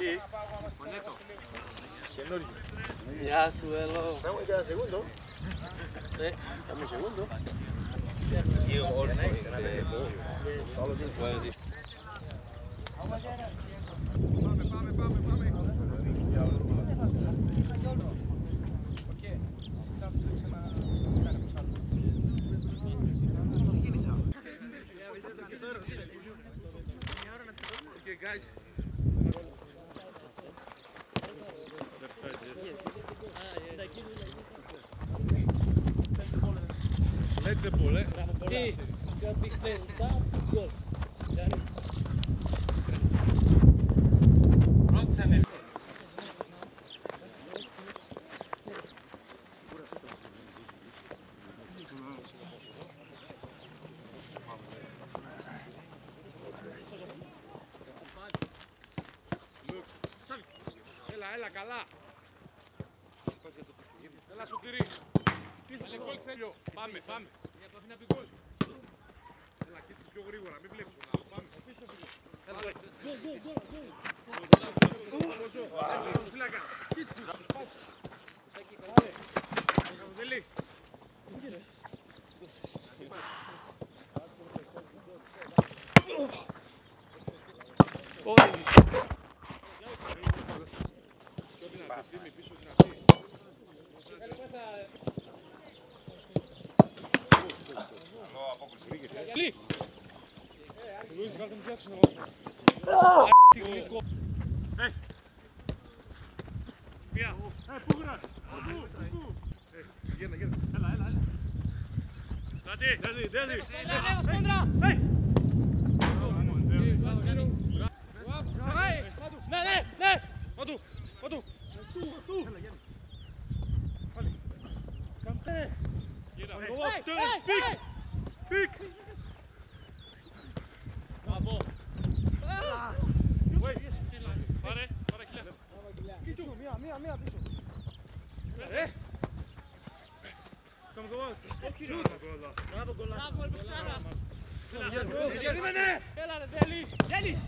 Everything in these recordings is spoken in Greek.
Sí. Ya, suelo. Estamos ya segundo. Estamos segundo. Sí, Guys. Δεν θα μπορέσει να ανοίξει κάτι που δεν θα ανοίξει. Πρώτα απ' όλα. Βάλε γκολ, Τσέλιο. Πάμε, πάμε. Για το Αθήνα πει γκολ. Έλα, κοίτσε πιο γρήγορα, μην βλέπεις τον άλλο. Πάμε. Έλα, Αλέξη. Πόσο. Έλα, στον φύλακα. Κοίτσε. Πάμε. Καρδελή. Πιο δυνατή, Σίμη, πίσω δυνατή. Luís, joga me dedos não. Ei! Via! Ei, Puguras! Tu, tu! Ei, jedna, jedna. Hela, hela, hela. Dadi, dadi, dadi! Evo, Skondra! Ej! Ne, ne, ne! Odu, odu! Tu, tu! Hela, jedna. Hvala. Kam te? Jedan. Ej, ej, ej! μία, μία πίσω. Ε! Come go. Όχι ρε. Μπράβο κολλά. Μπράβο κολλά. Περίμενε. Έλα ρε Τέλη. Τέλη.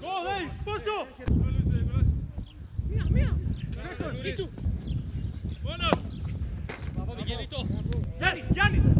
Go, hey, πόσο. Μία, μία. Κίτσου. Μόνο. Γιάννη, Γιάννη.